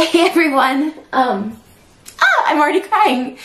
Hey everyone. Um, oh, I'm already crying.